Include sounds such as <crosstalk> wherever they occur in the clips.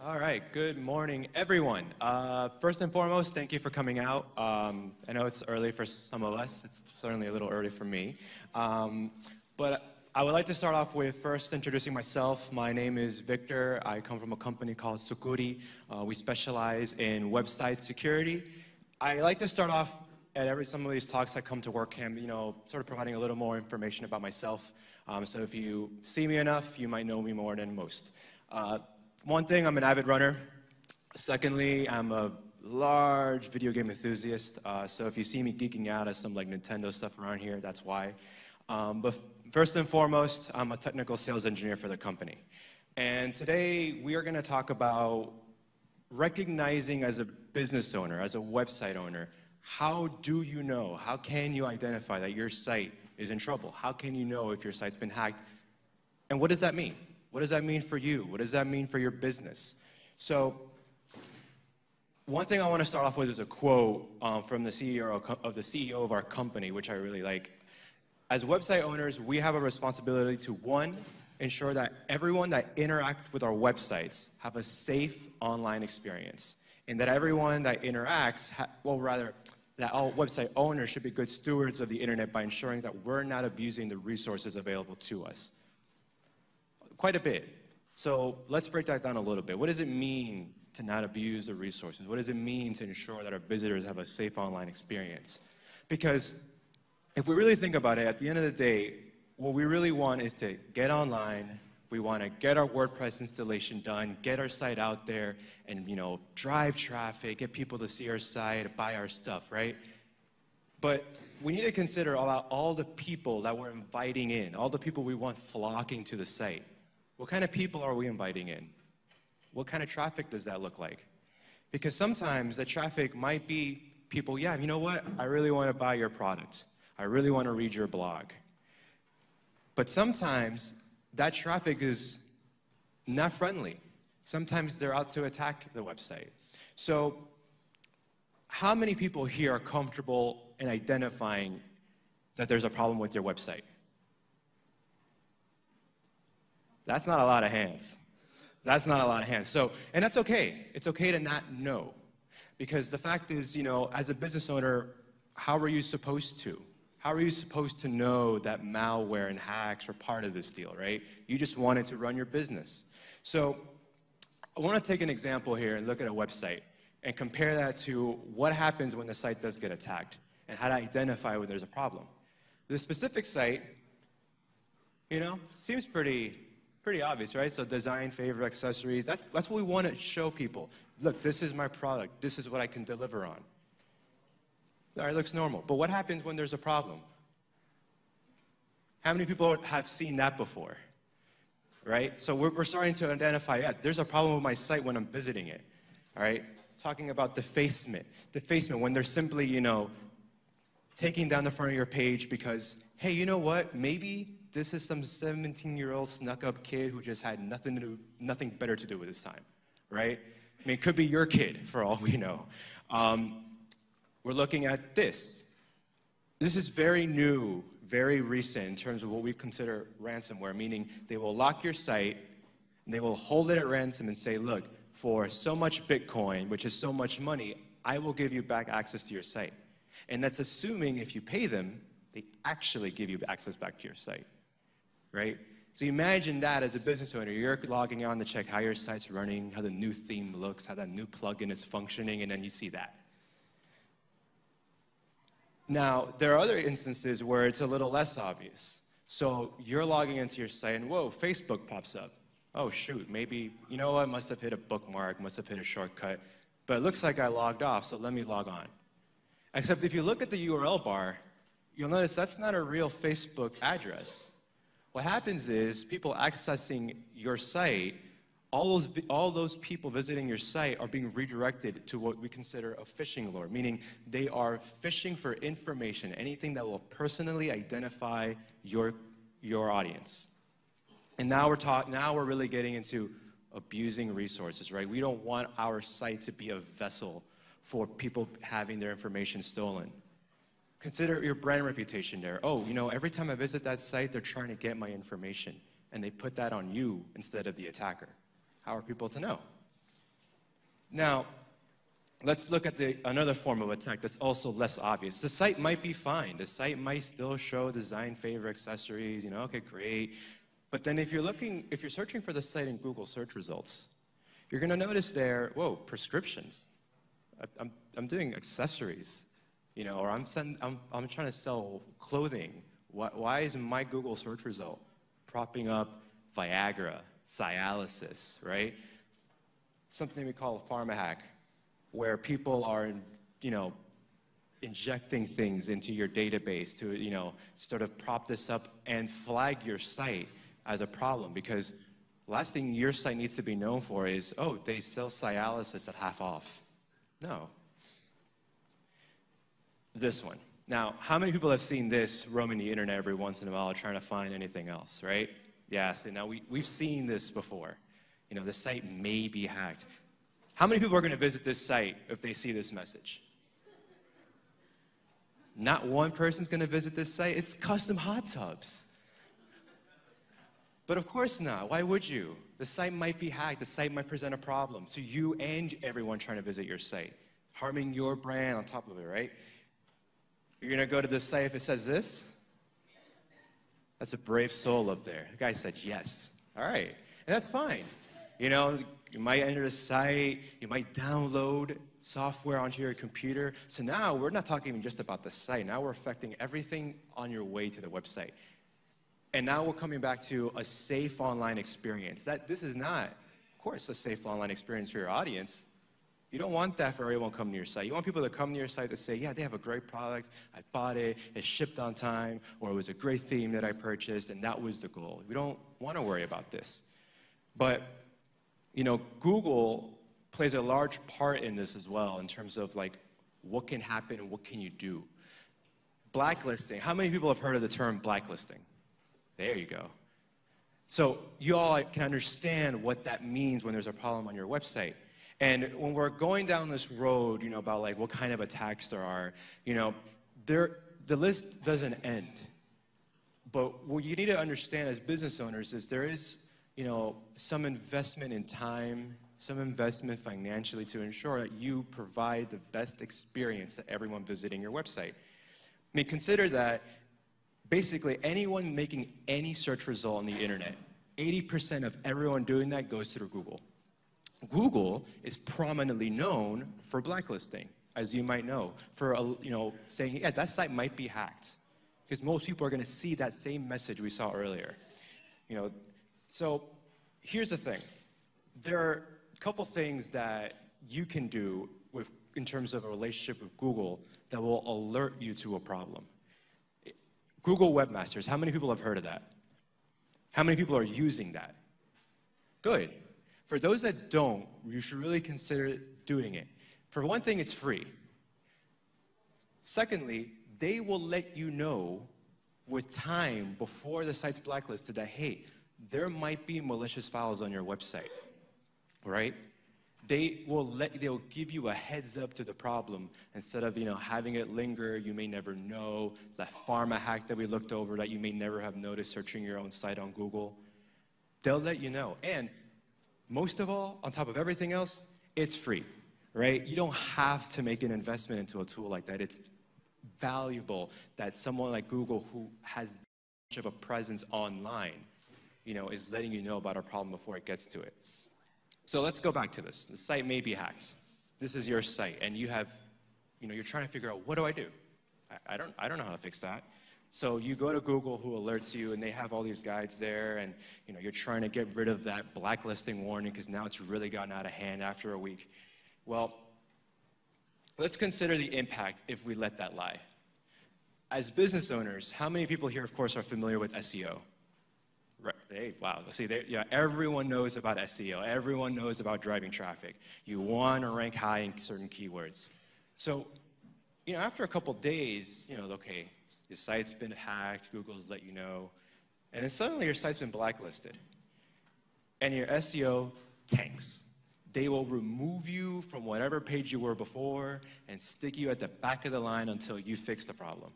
All right, good morning, everyone. Uh, first and foremost, thank you for coming out. Um, I know it's early for some of us, it's certainly a little early for me. Um, but I would like to start off with first introducing myself. My name is Victor. I come from a company called Sucuri. Uh, we specialize in website security. I like to start off at every some of these talks I come to WordCamp, you know, sort of providing a little more information about myself. Um, so if you see me enough, you might know me more than most. Uh, one thing, I'm an avid runner. Secondly, I'm a large video game enthusiast. Uh, so if you see me geeking out at some like Nintendo stuff around here, that's why. Um, but first and foremost, I'm a technical sales engineer for the company. And today we are going to talk about recognizing as a business owner, as a website owner, how do you know, how can you identify that your site is in trouble? How can you know if your site's been hacked? And what does that mean? What does that mean for you? What does that mean for your business? So, one thing I want to start off with is a quote um, from the CEO of the CEO of our company, which I really like. As website owners, we have a responsibility to one, ensure that everyone that interact with our websites have a safe online experience, and that everyone that interacts, well, rather, that all website owners should be good stewards of the internet by ensuring that we're not abusing the resources available to us quite a bit. So let's break that down a little bit. What does it mean to not abuse the resources? What does it mean to ensure that our visitors have a safe online experience? Because if we really think about it, at the end of the day, what we really want is to get online. We want to get our WordPress installation done, get our site out there, and you know, drive traffic, get people to see our site, buy our stuff, right? But we need to consider about all the people that we're inviting in, all the people we want flocking to the site. What kind of people are we inviting in? What kind of traffic does that look like? Because sometimes the traffic might be people, yeah, you know what? I really want to buy your product. I really want to read your blog. But sometimes that traffic is not friendly. Sometimes they're out to attack the website. So, how many people here are comfortable in identifying that there's a problem with your website? That's not a lot of hands. That's not a lot of hands. So, and that's okay. It's okay to not know. Because the fact is, you know, as a business owner, how are you supposed to? How are you supposed to know that malware and hacks are part of this deal, right? You just wanted to run your business. So, I want to take an example here and look at a website and compare that to what happens when the site does get attacked and how to identify when there's a problem. The specific site, you know, seems pretty pretty obvious, right? So design, favor, accessories. That's, that's what we want to show people. Look, this is my product. This is what I can deliver on. All right, looks normal. But what happens when there's a problem? How many people have seen that before? Right? So we're, we're starting to identify, yeah, there's a problem with my site when I'm visiting it. All right? Talking about defacement. Defacement, when they're simply, you know, taking down the front of your page because, hey, you know what? Maybe this is some 17 year old snuck up kid who just had nothing, to do, nothing better to do with his time, right? I mean, it could be your kid for all we know. Um, we're looking at this. This is very new, very recent in terms of what we consider ransomware, meaning they will lock your site and they will hold it at ransom and say, look, for so much Bitcoin, which is so much money, I will give you back access to your site. And that's assuming if you pay them, they actually give you access back to your site right? So imagine that as a business owner, you're logging on to check how your site's running, how the new theme looks, how that new plugin is functioning, and then you see that. Now, there are other instances where it's a little less obvious. So you're logging into your site and whoa, Facebook pops up. Oh shoot, maybe, you know what, must have hit a bookmark, must have hit a shortcut, but it looks like I logged off, so let me log on. Except if you look at the URL bar, you'll notice that's not a real Facebook address. What happens is people accessing your site, all those, all those people visiting your site are being redirected to what we consider a phishing lure, meaning they are fishing for information, anything that will personally identify your, your audience. And now we're, talk, now we're really getting into abusing resources, right? We don't want our site to be a vessel for people having their information stolen. Consider your brand reputation there. Oh, you know, every time I visit that site, they're trying to get my information, and they put that on you instead of the attacker. How are people to know? Now, let's look at the, another form of attack that's also less obvious. The site might be fine. The site might still show design favor accessories, you know, okay, great. But then if you're looking, if you're searching for the site in Google search results, you're gonna notice there, whoa, prescriptions. I, I'm, I'm doing accessories, you know, or I'm, send, I'm, I'm trying to sell clothing. Why, why is my Google search result propping up Viagra, Cialis, right? Something we call a pharma hack, where people are, you know, injecting things into your database to, you know, sort of prop this up and flag your site as a problem because last thing your site needs to be known for is, oh, they sell Cialis at half off. No. This one. Now, how many people have seen this roaming the internet every once in a while trying to find anything else, right? Yeah, see, now we, we've seen this before. You know, the site may be hacked. How many people are going to visit this site if they see this message? Not one person's going to visit this site. It's custom hot tubs. But of course not. Why would you? The site might be hacked. The site might present a problem to you and everyone trying to visit your site, harming your brand on top of it, right? You're going to go to the site if it says this? That's a brave soul up there. The guy said yes. All right. And that's fine. You know, you might enter the site, you might download software onto your computer. So now we're not talking even just about the site. Now we're affecting everything on your way to the website. And now we're coming back to a safe online experience. That this is not, of course, a safe online experience for your audience. You don't want that for everyone coming to your site. You want people to come to your site to say, yeah, they have a great product, I bought it, it shipped on time, or it was a great theme that I purchased, and that was the goal. We don't want to worry about this. But, you know, Google plays a large part in this as well in terms of like what can happen and what can you do. Blacklisting. How many people have heard of the term blacklisting? There you go. So you all can understand what that means when there's a problem on your website. And when we're going down this road, you know, about like what kind of attacks there are, you know, there, the list doesn't end. But what you need to understand as business owners is there is, you know, some investment in time, some investment financially to ensure that you provide the best experience to everyone visiting your website. I mean, consider that basically anyone making any search result on the internet, 80% of everyone doing that goes through Google. Google is prominently known for blacklisting, as you might know, for uh, you know saying, yeah, that site might be hacked, because most people are going to see that same message we saw earlier. You know, so here's the thing: there are a couple things that you can do with in terms of a relationship with Google that will alert you to a problem. Google Webmasters. How many people have heard of that? How many people are using that? Good. For those that don't, you should really consider doing it. For one thing, it's free. Secondly, they will let you know with time before the site's blacklisted that, hey, there might be malicious files on your website, right? They will let, they'll give you a heads up to the problem instead of, you know, having it linger, you may never know, that pharma hack that we looked over that you may never have noticed searching your own site on Google. They'll let you know. And most of all, on top of everything else, it's free, right? You don't have to make an investment into a tool like that. It's valuable that someone like Google, who has much of a presence online, you know, is letting you know about a problem before it gets to it. So let's go back to this. The site may be hacked. This is your site, and you have, you know, you're trying to figure out what do I do? I, I don't, I don't know how to fix that. So you go to Google who alerts you and they have all these guides there and you know you're trying to get rid of that blacklisting warning because now it's really gotten out of hand after a week. Well, let's consider the impact if we let that lie. As business owners, how many people here of course are familiar with SEO? Right. Hey, wow. See, they, yeah, everyone knows about SEO. Everyone knows about driving traffic. You want to rank high in certain keywords. So, you know, after a couple days, you know, okay, your site's been hacked, Google's let you know, and then suddenly your site's been blacklisted. And your SEO tanks. They will remove you from whatever page you were before and stick you at the back of the line until you fix the problem.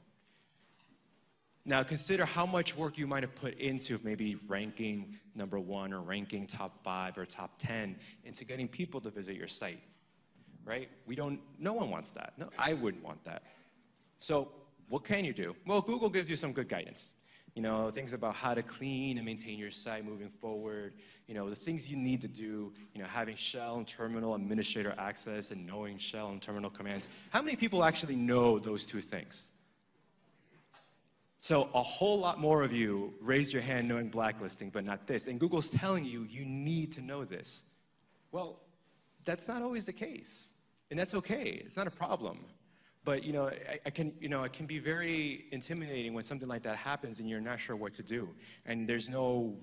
Now consider how much work you might have put into maybe ranking number one or ranking top five or top 10 into getting people to visit your site. right? We don't, no one wants that. No, I wouldn't want that. So what can you do? Well, Google gives you some good guidance. You know, things about how to clean and maintain your site moving forward. You know, the things you need to do, you know, having shell and terminal administrator access and knowing shell and terminal commands. How many people actually know those two things? So a whole lot more of you raised your hand knowing blacklisting, but not this. And Google's telling you you need to know this. Well, that's not always the case. And that's okay. It's not a problem. But you know, I, I, can, you know, it can be very intimidating when something like that happens and you're not sure what to do. And there's no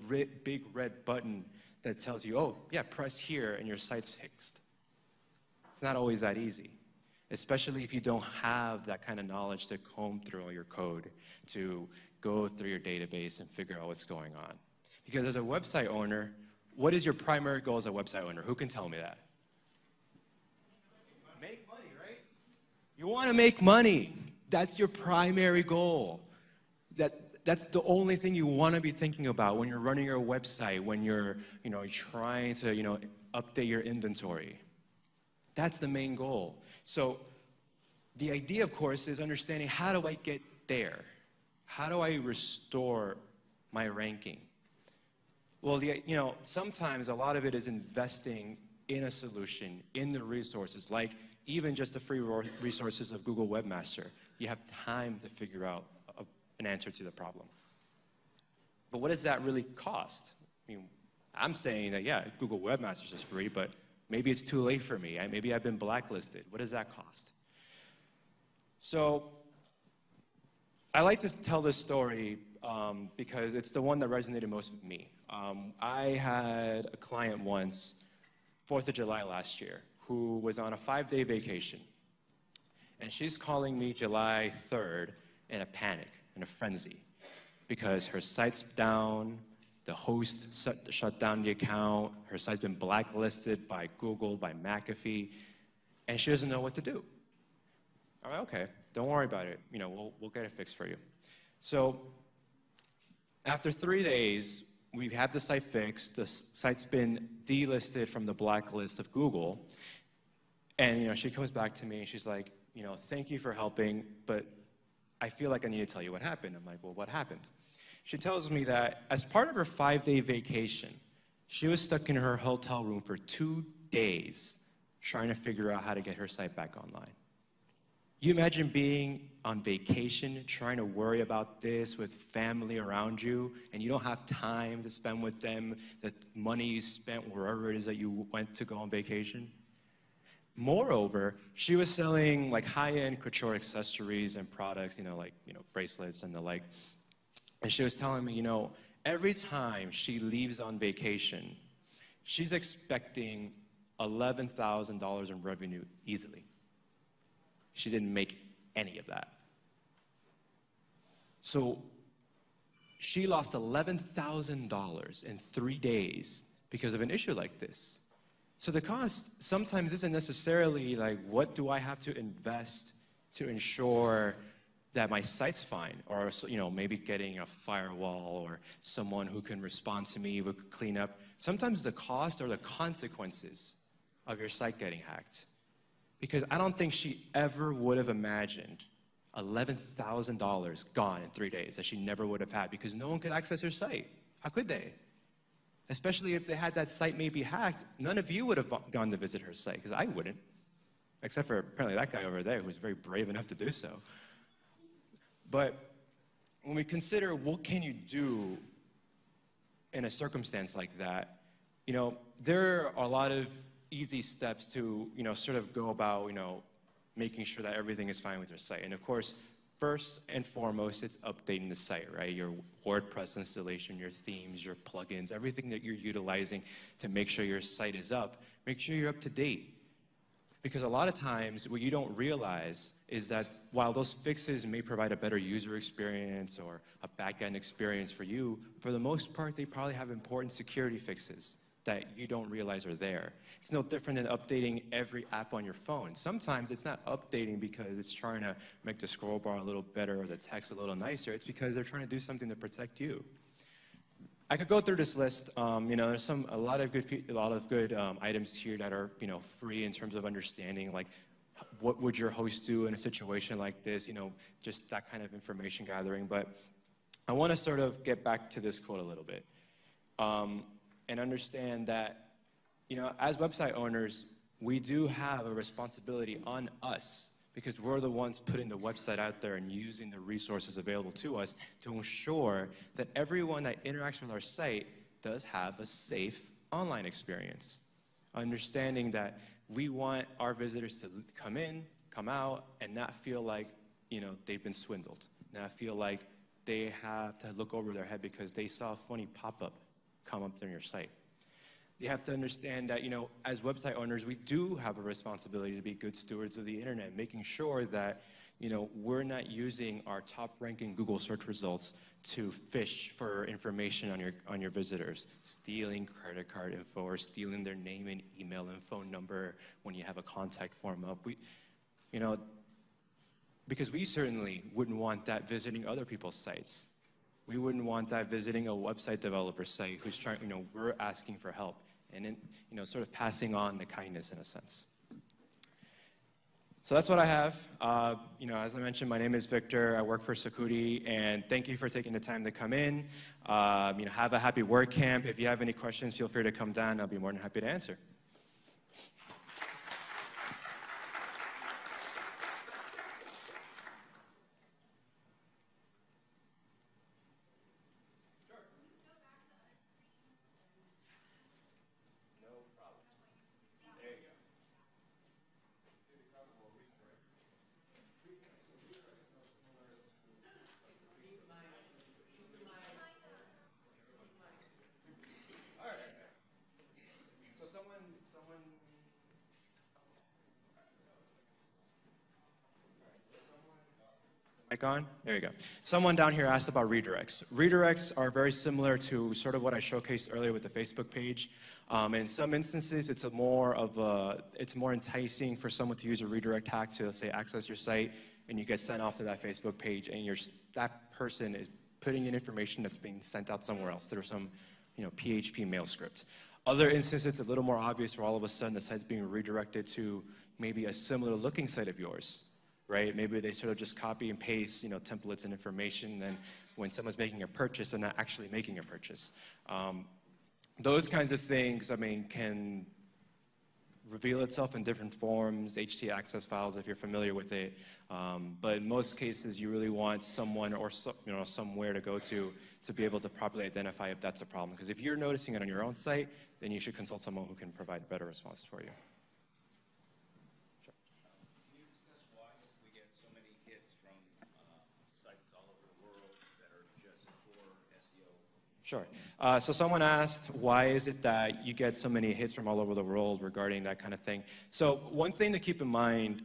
big red button that tells you, oh, yeah, press here and your site's fixed. It's not always that easy especially if you don't have that kind of knowledge to comb through all your code, to go through your database and figure out what's going on. Because as a website owner, what is your primary goal as a website owner? Who can tell me that? Make money, right? You want to make money. That's your primary goal. That, that's the only thing you want to be thinking about when you're running your website, when you're, you know, trying to, you know, update your inventory. That's the main goal. So the idea, of course, is understanding how do I get there? How do I restore my ranking? Well, the, you know, sometimes a lot of it is investing in a solution, in the resources, like even just the free resources of Google Webmaster. You have time to figure out a, an answer to the problem. But what does that really cost? I mean, I'm saying that, yeah, Google Webmaster is free, but Maybe it's too late for me. Maybe I've been blacklisted. What does that cost? So I like to tell this story um, because it's the one that resonated most with me. Um, I had a client once, 4th of July last year, who was on a five-day vacation. And she's calling me July 3rd in a panic, in a frenzy, because her site's down, the host shut down the account. Her site's been blacklisted by Google, by McAfee, and she doesn't know what to do. All right, okay, don't worry about it. You know, we'll, we'll get it fixed for you. So after three days, we've had the site fixed. The site's been delisted from the blacklist of Google. And, you know, she comes back to me and she's like, you know, thank you for helping, but I feel like I need to tell you what happened. I'm like, well, what happened? She tells me that as part of her five day vacation, she was stuck in her hotel room for two days trying to figure out how to get her site back online. You imagine being on vacation, trying to worry about this with family around you, and you don't have time to spend with them, the money you spent wherever it is that you went to go on vacation? Moreover, she was selling like high-end couture accessories and products, you know, like you know bracelets and the like, and she was telling me, you know, every time she leaves on vacation, she's expecting $11,000 in revenue easily. She didn't make any of that. So she lost $11,000 in three days because of an issue like this. So the cost sometimes isn't necessarily like, what do I have to invest to ensure that my site's fine, or you know maybe getting a firewall or someone who can respond to me with cleanup. Sometimes the cost or the consequences of your site getting hacked, because I don't think she ever would have imagined $11,000 gone in three days that she never would have had because no one could access her site. How could they? Especially if they had that site maybe hacked, none of you would have gone to visit her site because I wouldn't, except for apparently that guy over there who's very brave enough to do so. But when we consider what can you do in a circumstance like that, you know, there are a lot of easy steps to, you know, sort of go about, you know, making sure that everything is fine with your site. And of course, first and foremost, it's updating the site, right? Your WordPress installation, your themes, your plugins, everything that you're utilizing to make sure your site is up. Make sure you're up to date. Because a lot of times, what you don't realize is that while those fixes may provide a better user experience or a back-end experience for you, for the most part, they probably have important security fixes that you don't realize are there. It's no different than updating every app on your phone. Sometimes it's not updating because it's trying to make the scroll bar a little better or the text a little nicer. It's because they're trying to do something to protect you. I could go through this list. Um, you know, there's some a lot of good a lot of good um, items here that are you know free in terms of understanding like what would your host do in a situation like this. You know, just that kind of information gathering. But I want to sort of get back to this quote a little bit um, and understand that you know as website owners we do have a responsibility on us because we're the ones putting the website out there and using the resources available to us to ensure that everyone that interacts with our site does have a safe online experience. Understanding that we want our visitors to come in, come out, and not feel like you know they've been swindled, not feel like they have to look over their head because they saw a funny pop-up come up on your site you have to understand that, you know, as website owners, we do have a responsibility to be good stewards of the internet, making sure that, you know, we're not using our top ranking Google search results to fish for information on your, on your visitors, stealing credit card info or stealing their name and email and phone number when you have a contact form up. We, you know, because we certainly wouldn't want that visiting other people's sites. We wouldn't want that visiting a website developer site who's trying, you know, we're asking for help and in, you know, sort of passing on the kindness in a sense. So that's what I have. Uh, you know, as I mentioned, my name is Victor. I work for Sucuri, and thank you for taking the time to come in. Um, you know, have a happy WordCamp. If you have any questions, feel free to come down. I'll be more than happy to answer. On? There you go. Someone down here asked about redirects. Redirects are very similar to sort of what I showcased earlier with the Facebook page. Um, in some instances, it's a more of a, it's more enticing for someone to use a redirect hack to say access your site, and you get sent off to that Facebook page, and you that person is putting in information that's being sent out somewhere else through some, you know, PHP mail script. Other instances, it's a little more obvious where all of a sudden the site's being redirected to maybe a similar looking site of yours right? Maybe they sort of just copy and paste, you know, templates and information, and when someone's making a purchase, they're not actually making a purchase. Um, those kinds of things, I mean, can reveal itself in different forms, HT access files if you're familiar with it. Um, but in most cases, you really want someone or so, you know somewhere to go to to be able to properly identify if that's a problem. Because if you're noticing it on your own site, then you should consult someone who can provide better responses for you. Sure. Uh, so someone asked, why is it that you get so many hits from all over the world regarding that kind of thing? So one thing to keep in mind,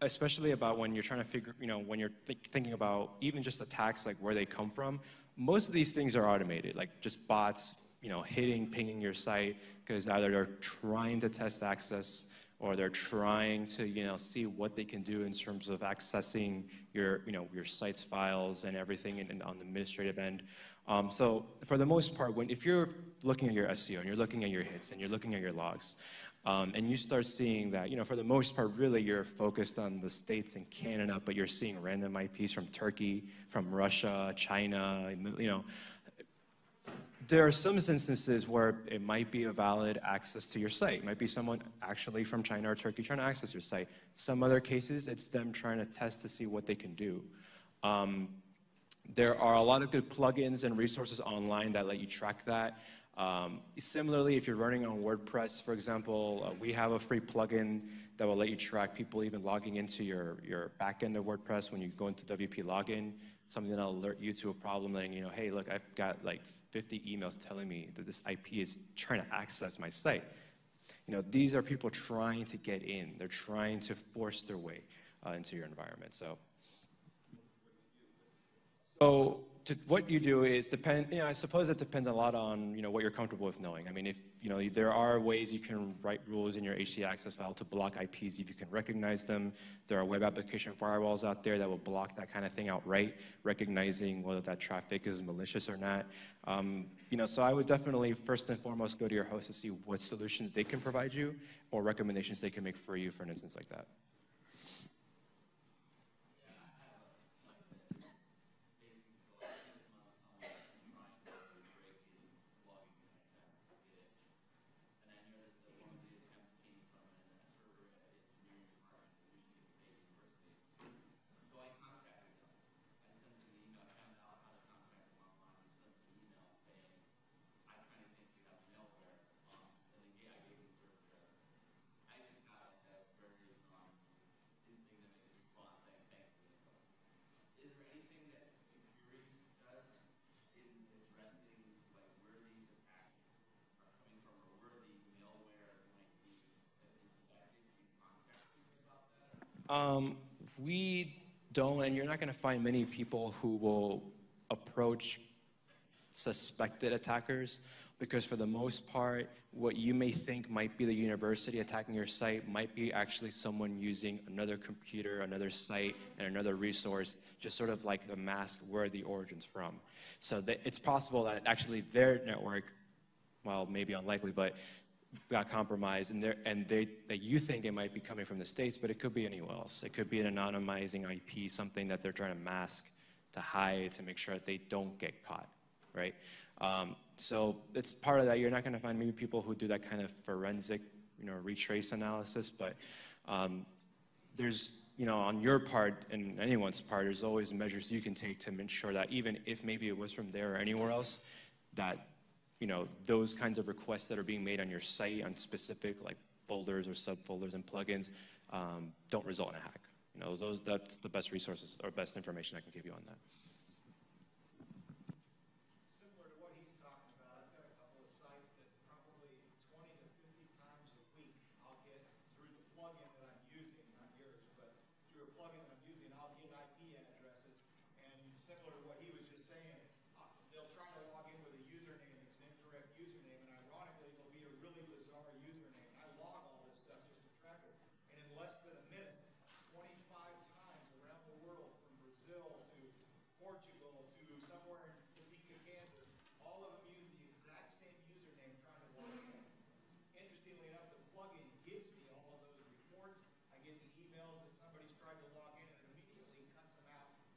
especially about when you're trying to figure, you know, when you're th thinking about even just attacks, like where they come from, most of these things are automated, like just bots, you know, hitting, pinging your site, because either they're trying to test access or they're trying to, you know, see what they can do in terms of accessing your, you know, your site's files and everything in, in, on the administrative end. Um, so for the most part, when, if you're looking at your SEO and you're looking at your hits and you're looking at your logs, um, and you start seeing that, you know, for the most part, really you're focused on the States and Canada, but you're seeing random IPs from Turkey, from Russia, China, you know, there are some instances where it might be a valid access to your site. It might be someone actually from China or Turkey trying to access your site. Some other cases, it's them trying to test to see what they can do. Um, there are a lot of good plugins and resources online that let you track that. Um, similarly, if you're running on WordPress, for example, uh, we have a free plugin that will let you track people even logging into your, your backend of WordPress when you go into WP login, something that'll alert you to a problem letting you know, hey, look, I've got like 50 emails telling me that this IP is trying to access my site. You know, these are people trying to get in. They're trying to force their way uh, into your environment. So so to, what you do is depend. You know, I suppose it depends a lot on you know what you're comfortable with knowing. I mean, if you know there are ways you can write rules in your HT access file to block IPs if you can recognize them. There are web application firewalls out there that will block that kind of thing outright, recognizing whether that traffic is malicious or not. Um, you know, so I would definitely first and foremost go to your host to see what solutions they can provide you or recommendations they can make for you for an instance like that. Um, we don't, and you're not going to find many people who will approach suspected attackers because for the most part, what you may think might be the university attacking your site might be actually someone using another computer, another site, and another resource, just sort of like to mask where the origin's from. So it's possible that actually their network, well, maybe unlikely, but got compromised and, and they, that you think it might be coming from the States, but it could be anywhere else. It could be an anonymizing IP, something that they're trying to mask, to hide, to make sure that they don't get caught, right? Um, so it's part of that. You're not going to find maybe people who do that kind of forensic, you know, retrace analysis, but um, there's, you know, on your part and anyone's part, there's always measures you can take to ensure that even if maybe it was from there or anywhere else, that you know, those kinds of requests that are being made on your site on specific like folders or subfolders and plugins um, don't result in a hack. You know, those, that's the best resources or best information I can give you on that.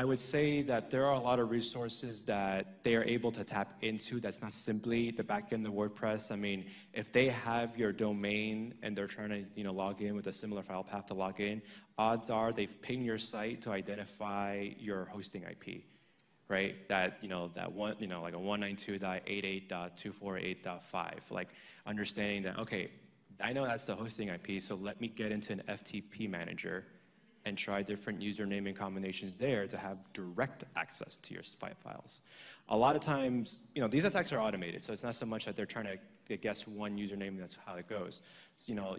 I would say that there are a lot of resources that they are able to tap into. That's not simply the backend of WordPress. I mean, if they have your domain and they're trying to, you know, log in with a similar file path to log in, odds are they've pinged your site to identify your hosting IP right? That, you know, that one, you know, like a 192.88.248.5, like understanding that, okay, I know that's the hosting IP, so let me get into an FTP manager and try different username combinations there to have direct access to your files. A lot of times, you know, these attacks are automated, so it's not so much that they're trying to guess one username, that's how it goes. You know,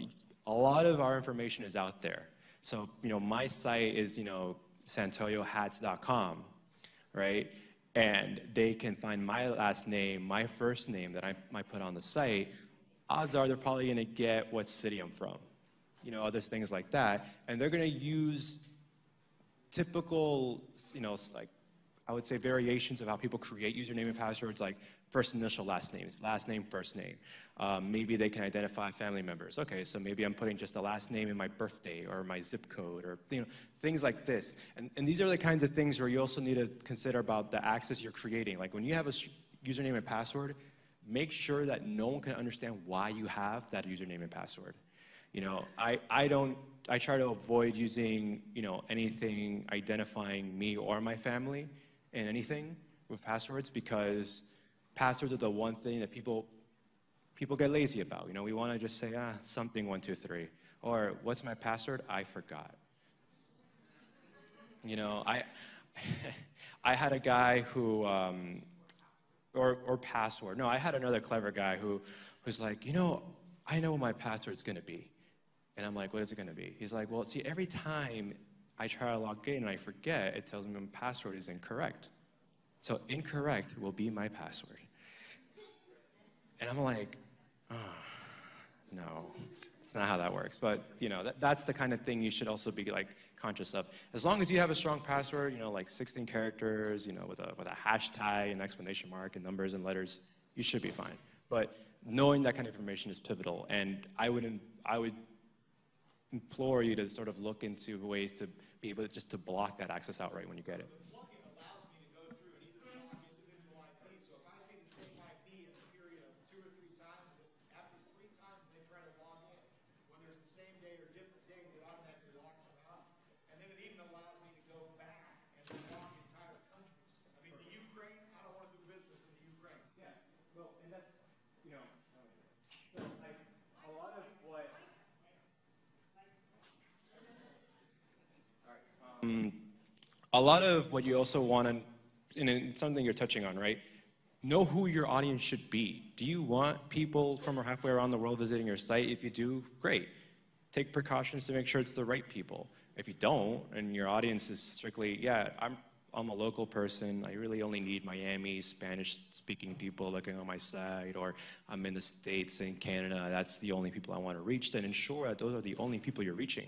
a lot of our information is out there. So, you know, my site is, you know, santoyohats.com, right? And they can find my last name, my first name that I might put on the site. Odds are they're probably going to get what city I'm from, you know, other things like that. And they're going to use typical, you know, like I would say variations of how people create username and passwords, like first initial last names, last name, first name. Um, maybe they can identify family members. Okay, so maybe I'm putting just the last name and my birthday or my zip code or you know, things like this. And, and these are the kinds of things where you also need to consider about the access you're creating. Like when you have a username and password, make sure that no one can understand why you have that username and password. You know, I, I don't, I try to avoid using, you know, anything identifying me or my family in anything with passwords because passwords are the one thing that people people get lazy about. You know, we want to just say, ah, something one, two, three. Or what's my password? I forgot. You know, I, <laughs> I had a guy who, um, or, or password. No, I had another clever guy who was like, you know, I know what my password's gonna be. And I'm like, what is it gonna be? He's like, well, see, every time I try to log in and I forget, it tells me my password is incorrect. So incorrect will be my password. And I'm like, oh, no, it's not how that works. But you know, that, that's the kind of thing you should also be like conscious of. As long as you have a strong password, you know, like 16 characters, you know, with a with a hashtag, an exclamation mark, and numbers and letters, you should be fine. But knowing that kind of information is pivotal, and I wouldn't, I would implore you to sort of look into ways to be able to just to block that access outright when you get it. Um, a lot of what you also want and something you're touching on, right? Know who your audience should be. Do you want people from halfway around the world visiting your site? If you do, great. Take precautions to make sure it's the right people. If you don't, and your audience is strictly, yeah, I'm, I'm a local person, I really only need Miami, Spanish speaking people looking on my site, or I'm in the States and Canada, that's the only people I want to reach, then ensure that those are the only people you're reaching.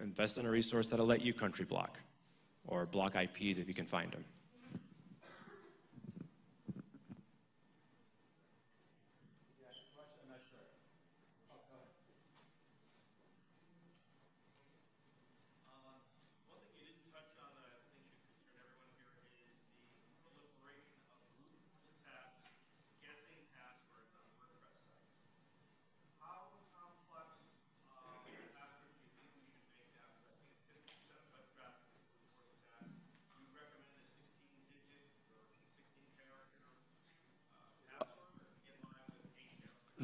Invest in a resource that'll let you country block or block IPs if you can find them.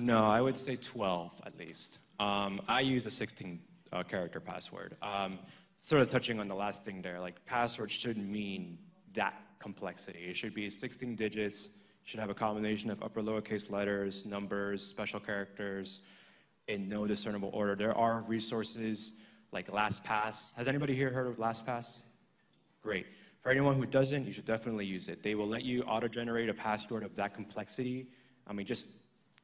No, I would say 12 at least. Um, I use a 16 uh, character password. Um, sort of touching on the last thing there, like passwords shouldn't mean that complexity. It should be 16 digits, should have a combination of upper lowercase letters, numbers, special characters in no discernible order. There are resources like LastPass. Has anybody here heard of LastPass? Great. For anyone who doesn't, you should definitely use it. They will let you auto-generate a password of that complexity. I mean, just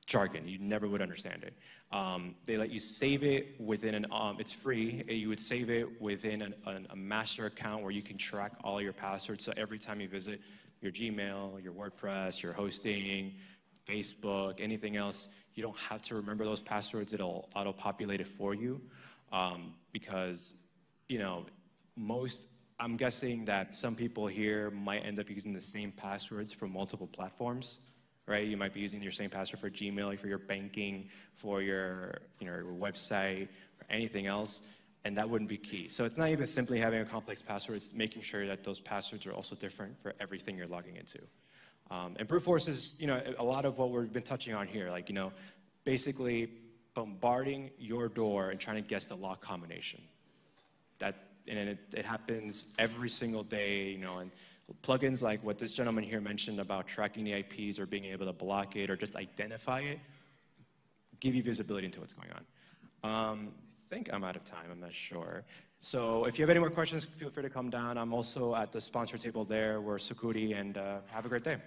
jargon. You never would understand it. Um, they let you save it within an, um, it's free. You would save it within an, an, a master account where you can track all your passwords. So every time you visit your Gmail, your WordPress, your hosting, Facebook, anything else, you don't have to remember those passwords. It'll auto-populate it for you um, because, you know, most, I'm guessing that some people here might end up using the same passwords for multiple platforms right? You might be using your same password for Gmail, for your banking, for your, you know, website, or anything else, and that wouldn't be key. So it's not even simply having a complex password, it's making sure that those passwords are also different for everything you're logging into. Um, and brute force is, you know, a lot of what we've been touching on here, like, you know, basically bombarding your door and trying to guess the lock combination. That, and it, it happens every single day, you know, and Plugins like what this gentleman here mentioned about tracking the IPs or being able to block it or just identify it, give you visibility into what's going on. Um, I think I'm out of time, I'm not sure. So if you have any more questions, feel free to come down. I'm also at the sponsor table there. We're Sucuri, and uh, have a great day.